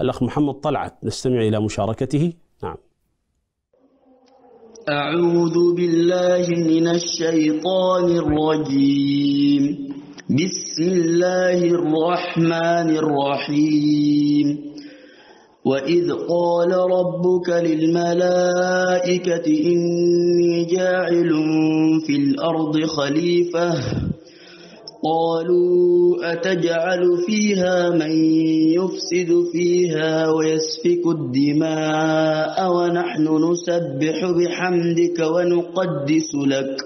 الأخ محمد طلعت نستمع إلى مشاركته. نعم. أعوذ بالله من الشيطان الرجيم. بسم الله الرحمن الرحيم. وإذ قال ربك للملائكة إني جاعل في الأرض خليفة. قالوا أتجعل فيها من يفسد فيها ويسفك الدماء ونحن نسبح بحمدك ونقدس لك.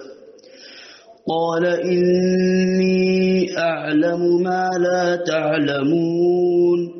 قال إني أعلم ما لا تعلمون.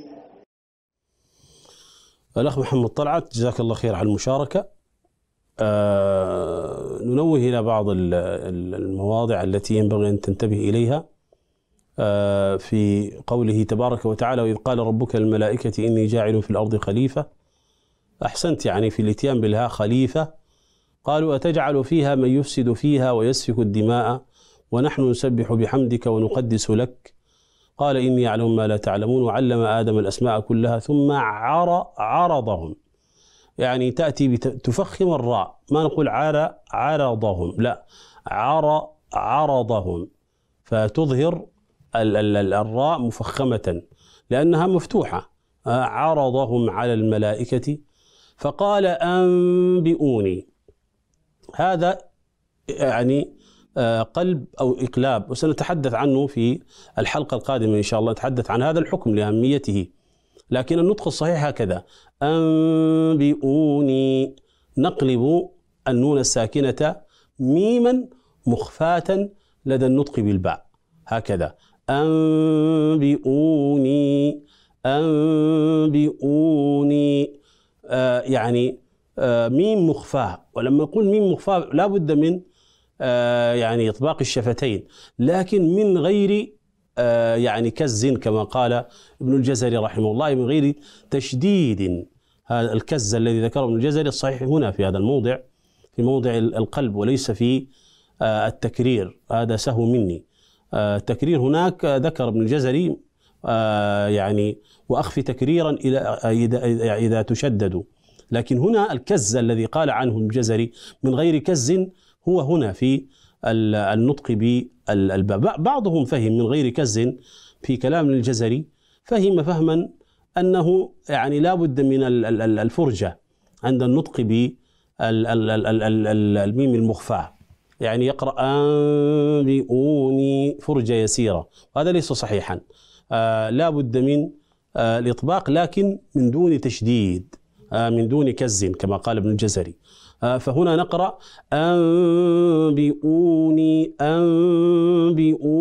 الأخ محمد طلعت جزاك الله خير على المشاركة. آه ننوه إلى بعض المواضع التي ينبغي أن تنتبه إليها. آه في قوله تبارك وتعالى وإذ قال ربك للملائكة إني جاعل في الأرض خليفة أحسنت يعني في الإتيان بالها خليفة. قالوا أتجعل فيها من يفسد فيها ويسفك الدماء؟ ونحن نسبح بحمدك ونقدس لك. قال إني أعلم ما لا تعلمون. وعلم آدم الأسماء كلها ثم عر عرضهم. يعني تأتي تفخم الراء. ما نقول عر عرضهم. لا. عر عرضهم. فتظهر الراء مفخمة. لأنها مفتوحة. عرضهم على الملائكة. فقال أنبئوني. هذا يعني قلب أو إقلاب وسنتحدث عنه في الحلقة القادمة إن شاء الله نتحدث عن هذا الحكم لأهميته. لكن النطق الصحيح هكذا أنبئوني نقلب النون الساكنة ميما مخفاة لدى النطق بالباء. هكذا أنبئوني أنبئوني آه يعني آه ميم مخفاة. ولما نقول ميم مخفاة لا بد من آه يعني إطباق الشفتين. لكن من غير آه يعني كز كما قال ابن الجزري رحمه الله من غير تشديد. هذا الكز الذي ذكره ابن الجزري الصحيح هنا في هذا الموضع في موضع القلب وليس في آه التكرير. هذا سهو مني. التكرير هناك ذكر ابن الجزري يعني وأخفي تكريرا إذا إذا تشددوا لكن هنا الكز الذي قال عنه الجزري من غير كز هو هنا في النطق بالباء بعضهم فهم من غير كز في كلام الجزري فهم فهما انه يعني لا بد من الفرجه عند النطق بالميم المخفاه يعني يقرأ أنبئوني فرجة يسيرة وهذا ليس صحيحا آه لا بد من آه الإطباق لكن من دون تشديد آه من دون كز كما قال ابن الجزري آه فهنا نقرأ أنبئوني أنبئوني.